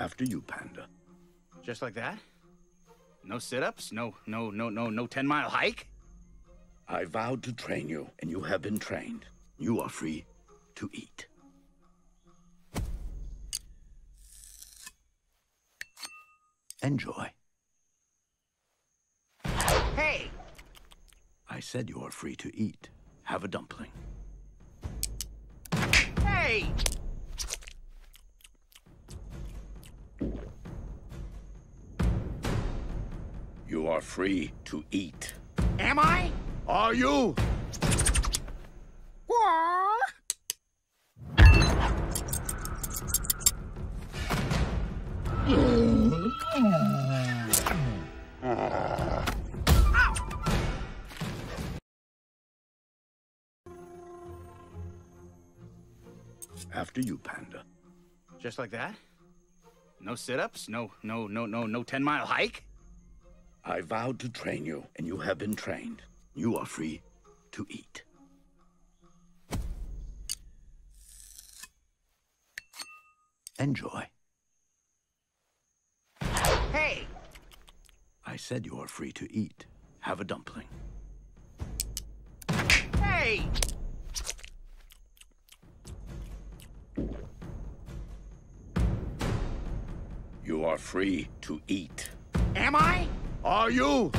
After you, Panda. Just like that? No sit-ups? No, no, no, no, no 10-mile hike? I vowed to train you, and you have been trained. You are free to eat. Enjoy. Hey! I said you are free to eat. Have a dumpling. You are free to eat. Am I? Are you? What? After you, Panda. Just like that? No sit-ups? No, no, no, no, no 10-mile hike? I vowed to train you, and you have been trained. You are free to eat. Enjoy. Hey! I said you are free to eat. Have a dumpling. Hey! You are free to eat. Am I? Are you?